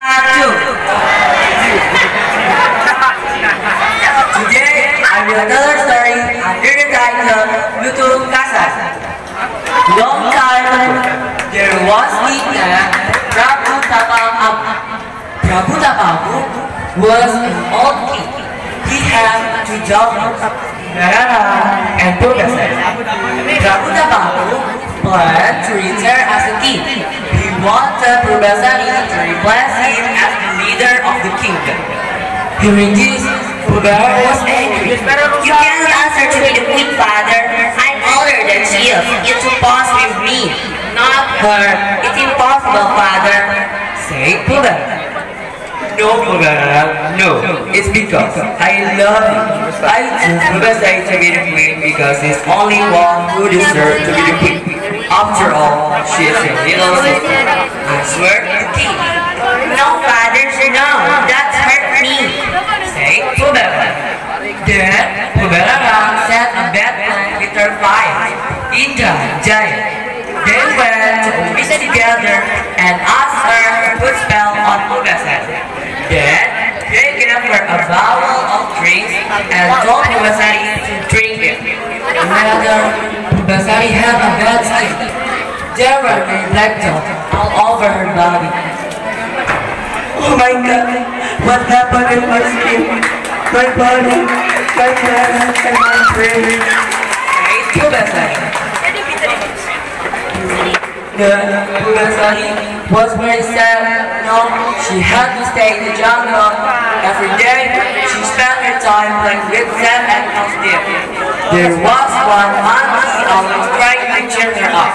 Today, I will tell a story under the title Lutung Kasar. Long time there was in Prabu Tapang Prabu Tapang was an old king. He had two daughters, Narara and Pugasar. Prabu Tapang planned to retire as a king. He wanted Purbasari to replace him as the leader of the kingdom. Hearing this, Pugara was angry. You cannot answer to be the queen, father. I'm older than is. It's supposed with me, not her. It's impossible, father. Say Pugara. No, Pugara, no. It's because I love you. I choose Purbasari to be the queen because he's only one who deserves to be the queen. After all, she is your little sister. I swear to the king. No, father, no. That's hurt me. Say Pugara. Then Pugara set a bad plan with her wife, Indra Jaya. They went to visit together and asked her to put spell on Purbasari. Then they gave her a bottle of drinks and told Purbasari to drink it. However, Purbasari had a bad sleep. There black dots all over her body. Oh my god, what happened in my skin? My body, my hands, and my brain. Purbasari was very sad. No, she had to stay in the jungle. Every day, she spent her time playing with Sam and Austin. There was one monkey always trying to cheer her up.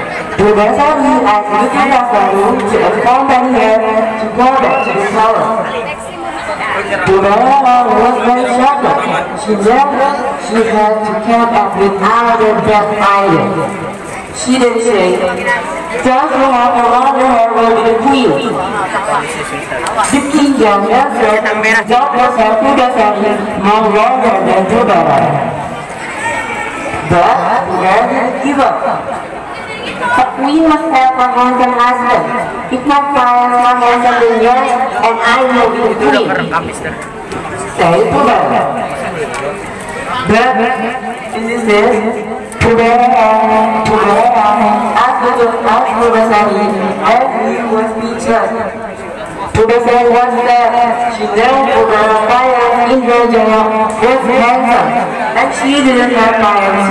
We then baru, as we kind of ready to extend them She knew she had to come up with another death idol. She then said, have her will be. The king young was more longer than. But. We must have a handsome husband. If not Paul more handsome in you, and I will be free. Saya pula. But this is this. Today and today and after the after the study, every was featured. Professor was there. She knelt for the fire in her jail was handsome, and she didn't have.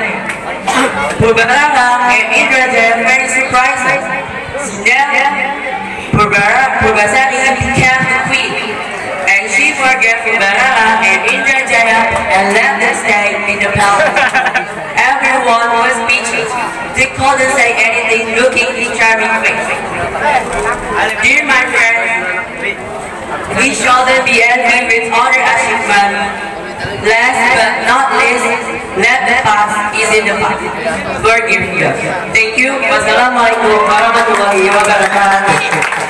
Purbarara and Indra Jaya very surprised. Then, Purbara, Purbasari became the queen, and she forgave Purbarara and Indra Jaya and let them stay in the palace. Everyone was speechless. They couldn't say anything looking his charming face. Dear my friends, we shouldn't be envy with other achievements. Last but not least, let the past is in the past. Forgive them. Thank you. Wassalamualaikum warahmatullahi wabarakatuh.